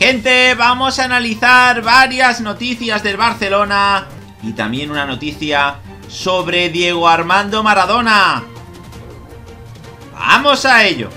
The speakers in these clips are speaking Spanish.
Gente, vamos a analizar varias noticias del Barcelona y también una noticia sobre Diego Armando Maradona. ¡Vamos a ello!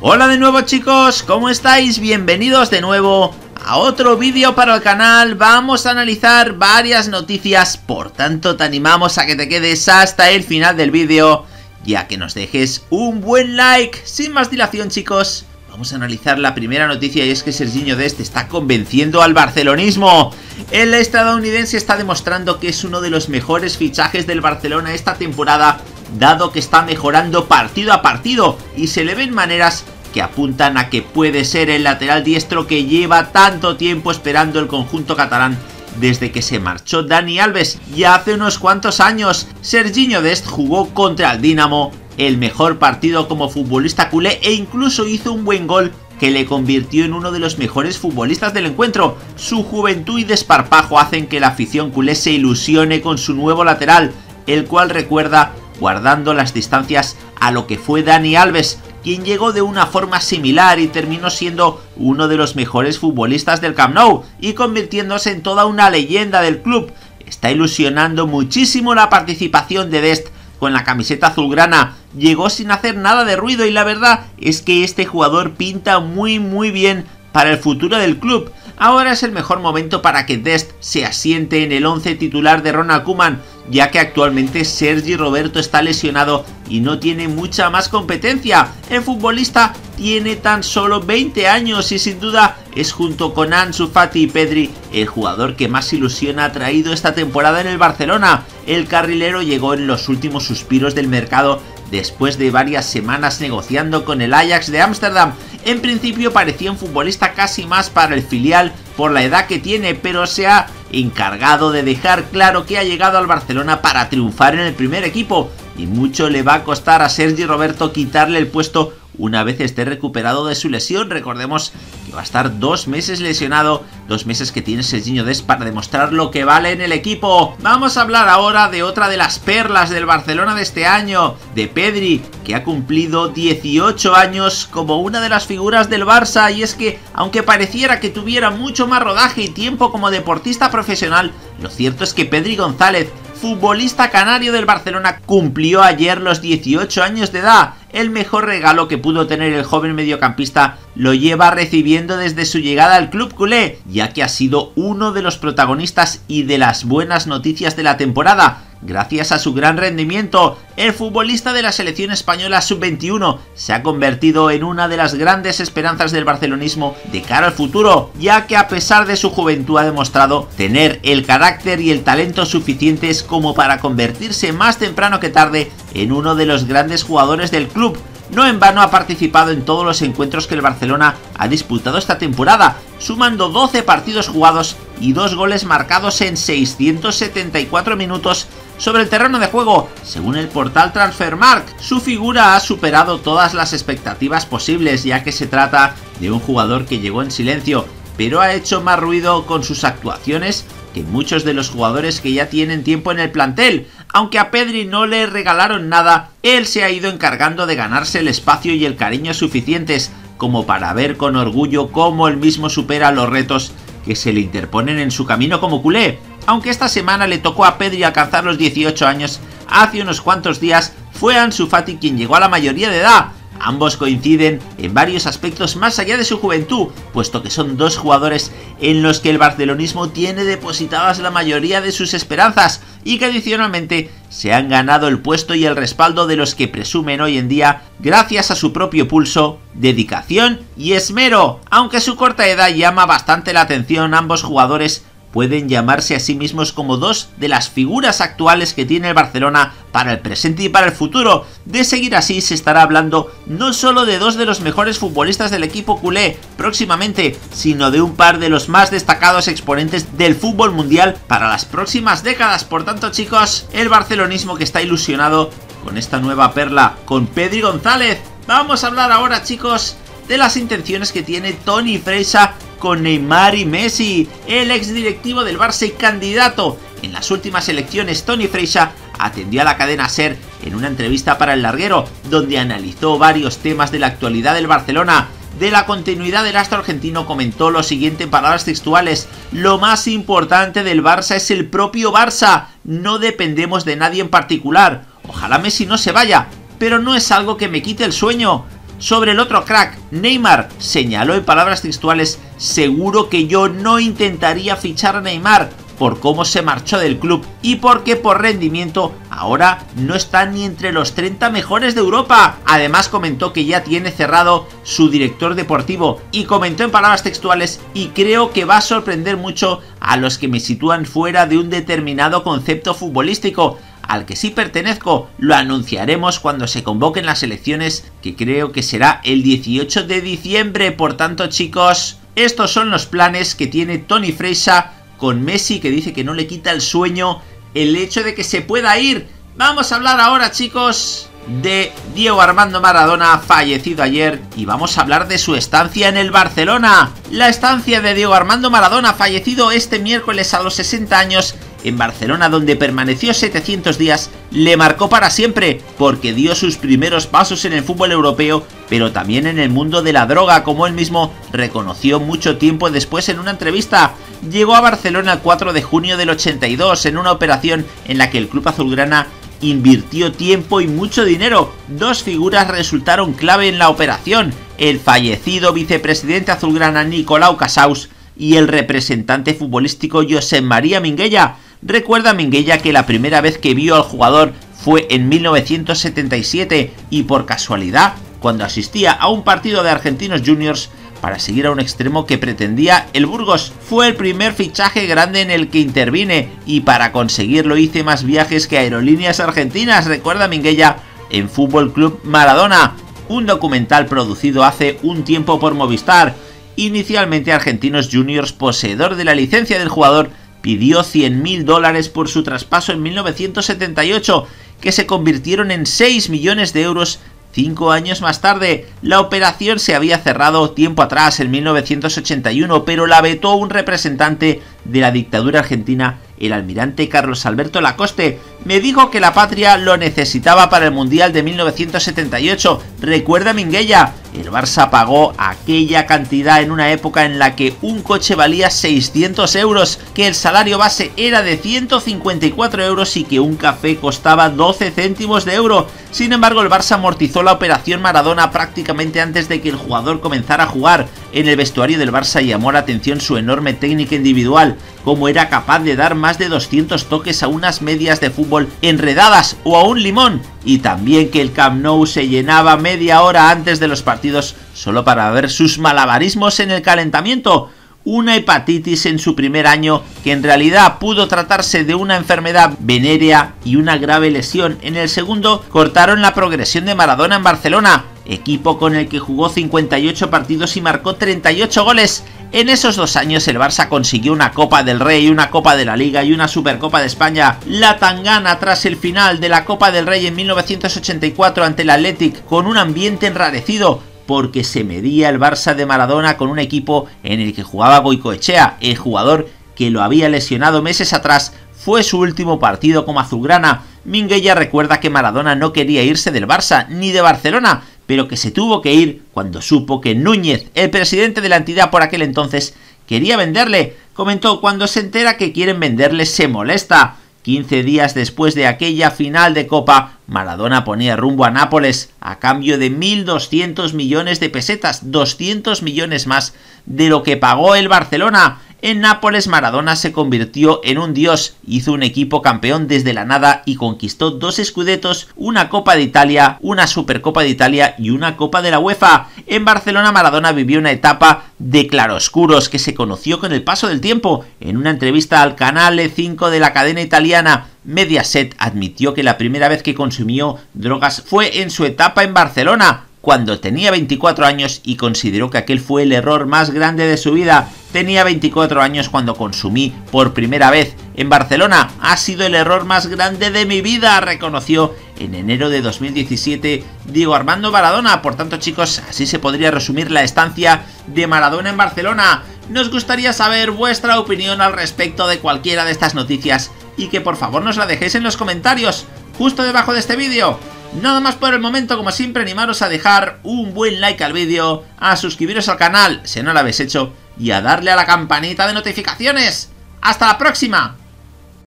Hola de nuevo chicos, ¿cómo estáis? Bienvenidos de nuevo a otro vídeo para el canal. Vamos a analizar varias noticias, por tanto te animamos a que te quedes hasta el final del vídeo y a que nos dejes un buen like. Sin más dilación chicos, vamos a analizar la primera noticia y es que Serginho Dest está convenciendo al barcelonismo. El estadounidense está demostrando que es uno de los mejores fichajes del Barcelona esta temporada dado que está mejorando partido a partido y se le ven maneras que apuntan a que puede ser el lateral diestro que lleva tanto tiempo esperando el conjunto catalán desde que se marchó Dani Alves y hace unos cuantos años Serginho Dest jugó contra el Dinamo el mejor partido como futbolista culé e incluso hizo un buen gol que le convirtió en uno de los mejores futbolistas del encuentro. Su juventud y desparpajo hacen que la afición culé se ilusione con su nuevo lateral, el cual recuerda guardando las distancias a lo que fue Dani Alves, quien llegó de una forma similar y terminó siendo uno de los mejores futbolistas del Camp Nou y convirtiéndose en toda una leyenda del club. Está ilusionando muchísimo la participación de Dest con la camiseta azulgrana. Llegó sin hacer nada de ruido y la verdad es que este jugador pinta muy muy bien para el futuro del club. Ahora es el mejor momento para que Dest se asiente en el 11 titular de Ronald Koeman, ya que actualmente Sergi Roberto está lesionado y no tiene mucha más competencia. El futbolista tiene tan solo 20 años y sin duda es junto con Ansu Fati y Pedri el jugador que más ilusión ha traído esta temporada en el Barcelona. El carrilero llegó en los últimos suspiros del mercado después de varias semanas negociando con el Ajax de Ámsterdam en principio parecía un futbolista casi más para el filial por la edad que tiene, pero se ha encargado de dejar claro que ha llegado al Barcelona para triunfar en el primer equipo y mucho le va a costar a Sergi Roberto quitarle el puesto una vez esté recuperado de su lesión. Recordemos que va a estar dos meses lesionado, dos meses que tiene Serginho Des para demostrar lo que vale en el equipo. Vamos a hablar ahora de otra de las perlas del Barcelona de este año, de Pedri, que ha cumplido 18 años como una de las figuras del Barça y es que, aunque pareciera que tuviera mucho más rodaje y tiempo como deportista profesional, lo cierto es que Pedri González futbolista canario del Barcelona, cumplió ayer los 18 años de edad. El mejor regalo que pudo tener el joven mediocampista lo lleva recibiendo desde su llegada al club culé, ya que ha sido uno de los protagonistas y de las buenas noticias de la temporada, Gracias a su gran rendimiento, el futbolista de la selección española sub-21 se ha convertido en una de las grandes esperanzas del barcelonismo de cara al futuro, ya que a pesar de su juventud ha demostrado tener el carácter y el talento suficientes como para convertirse más temprano que tarde en uno de los grandes jugadores del club, no en vano ha participado en todos los encuentros que el Barcelona ha disputado esta temporada, sumando 12 partidos jugados y 2 goles marcados en 674 minutos sobre el terreno de juego. Según el portal Transfermarkt, su figura ha superado todas las expectativas posibles ya que se trata de un jugador que llegó en silencio, pero ha hecho más ruido con sus actuaciones que muchos de los jugadores que ya tienen tiempo en el plantel. Aunque a Pedri no le regalaron nada, él se ha ido encargando de ganarse el espacio y el cariño suficientes como para ver con orgullo cómo él mismo supera los retos que se le interponen en su camino como culé. Aunque esta semana le tocó a Pedri alcanzar los 18 años, hace unos cuantos días fue Ansu Fati quien llegó a la mayoría de edad, Ambos coinciden en varios aspectos más allá de su juventud, puesto que son dos jugadores en los que el barcelonismo tiene depositadas la mayoría de sus esperanzas y que adicionalmente se han ganado el puesto y el respaldo de los que presumen hoy en día gracias a su propio pulso, dedicación y esmero. Aunque su corta edad llama bastante la atención, ambos jugadores pueden llamarse a sí mismos como dos de las figuras actuales que tiene el Barcelona para el presente y para el futuro. De seguir así se estará hablando no solo de dos de los mejores futbolistas del equipo culé próximamente, sino de un par de los más destacados exponentes del fútbol mundial para las próximas décadas. Por tanto chicos, el barcelonismo que está ilusionado con esta nueva perla, con Pedri González. Vamos a hablar ahora chicos de las intenciones que tiene Tony Freisa con Neymar y Messi. El ex directivo del Barça y candidato en las últimas elecciones, Tony Freixa, atendió a la cadena SER en una entrevista para el larguero, donde analizó varios temas de la actualidad del Barcelona. De la continuidad del astro argentino comentó lo siguiente en palabras textuales, lo más importante del Barça es el propio Barça, no dependemos de nadie en particular, ojalá Messi no se vaya, pero no es algo que me quite el sueño. Sobre el otro crack, Neymar señaló en palabras textuales, seguro que yo no intentaría fichar a Neymar por cómo se marchó del club y porque por rendimiento ahora no está ni entre los 30 mejores de Europa. Además comentó que ya tiene cerrado su director deportivo y comentó en palabras textuales y creo que va a sorprender mucho a los que me sitúan fuera de un determinado concepto futbolístico al que sí pertenezco, lo anunciaremos cuando se convoquen las elecciones, que creo que será el 18 de diciembre. Por tanto, chicos, estos son los planes que tiene Tony Freisa con Messi, que dice que no le quita el sueño el hecho de que se pueda ir. Vamos a hablar ahora, chicos, de Diego Armando Maradona, fallecido ayer, y vamos a hablar de su estancia en el Barcelona. La estancia de Diego Armando Maradona, fallecido este miércoles a los 60 años, en Barcelona donde permaneció 700 días, le marcó para siempre, porque dio sus primeros pasos en el fútbol europeo, pero también en el mundo de la droga, como él mismo reconoció mucho tiempo después en una entrevista. Llegó a Barcelona el 4 de junio del 82 en una operación en la que el club azulgrana invirtió tiempo y mucho dinero. Dos figuras resultaron clave en la operación, el fallecido vicepresidente azulgrana Nicolau Casaus y el representante futbolístico José María Minguella, Recuerda Minguella que la primera vez que vio al jugador fue en 1977 y por casualidad, cuando asistía a un partido de Argentinos Juniors para seguir a un extremo que pretendía el Burgos. Fue el primer fichaje grande en el que intervine y para conseguirlo hice más viajes que aerolíneas argentinas, recuerda Minguella, en Fútbol Club Maradona, un documental producido hace un tiempo por Movistar. Inicialmente Argentinos Juniors, poseedor de la licencia del jugador, pidió 100 mil dólares por su traspaso en 1978, que se convirtieron en 6 millones de euros Cinco años más tarde, la operación se había cerrado tiempo atrás, en 1981, pero la vetó un representante de la dictadura argentina el almirante Carlos Alberto Lacoste me dijo que la patria lo necesitaba para el Mundial de 1978. Recuerda Minguella, el Barça pagó aquella cantidad en una época en la que un coche valía 600 euros, que el salario base era de 154 euros y que un café costaba 12 céntimos de euro. Sin embargo, el Barça amortizó la operación Maradona prácticamente antes de que el jugador comenzara a jugar. En el vestuario del Barça llamó la atención su enorme técnica individual, como era capaz de dar más de 200 toques a unas medias de fútbol enredadas o a un limón, y también que el Camp Nou se llenaba media hora antes de los partidos solo para ver sus malabarismos en el calentamiento. Una hepatitis en su primer año que en realidad pudo tratarse de una enfermedad venérea y una grave lesión. En el segundo cortaron la progresión de Maradona en Barcelona, equipo con el que jugó 58 partidos y marcó 38 goles. En esos dos años el Barça consiguió una Copa del Rey, una Copa de la Liga y una Supercopa de España. La Tangana tras el final de la Copa del Rey en 1984 ante el Athletic con un ambiente enrarecido porque se medía el Barça de Maradona con un equipo en el que jugaba Goicoechea, el jugador que lo había lesionado meses atrás fue su último partido como azulgrana. Minguella recuerda que Maradona no quería irse del Barça ni de Barcelona, pero que se tuvo que ir cuando supo que Núñez, el presidente de la entidad por aquel entonces, quería venderle. Comentó, cuando se entera que quieren venderle se molesta. 15 días después de aquella final de Copa, Maradona ponía rumbo a Nápoles a cambio de 1.200 millones de pesetas, 200 millones más de lo que pagó el Barcelona. En Nápoles Maradona se convirtió en un dios, hizo un equipo campeón desde la nada y conquistó dos escudetos, una Copa de Italia, una Supercopa de Italia y una Copa de la UEFA. En Barcelona Maradona vivió una etapa de claroscuros que se conoció con el paso del tiempo. En una entrevista al canal E5 de la cadena italiana, Mediaset admitió que la primera vez que consumió drogas fue en su etapa en Barcelona, cuando tenía 24 años y consideró que aquel fue el error más grande de su vida. Tenía 24 años cuando consumí por primera vez en Barcelona. Ha sido el error más grande de mi vida, reconoció en enero de 2017 Diego Armando Maradona. Por tanto, chicos, así se podría resumir la estancia de Maradona en Barcelona. Nos gustaría saber vuestra opinión al respecto de cualquiera de estas noticias y que por favor nos la dejéis en los comentarios, justo debajo de este vídeo. Nada más por el momento, como siempre, animaros a dejar un buen like al vídeo, a suscribiros al canal si no lo habéis hecho y a darle a la campanita de notificaciones. ¡Hasta la próxima!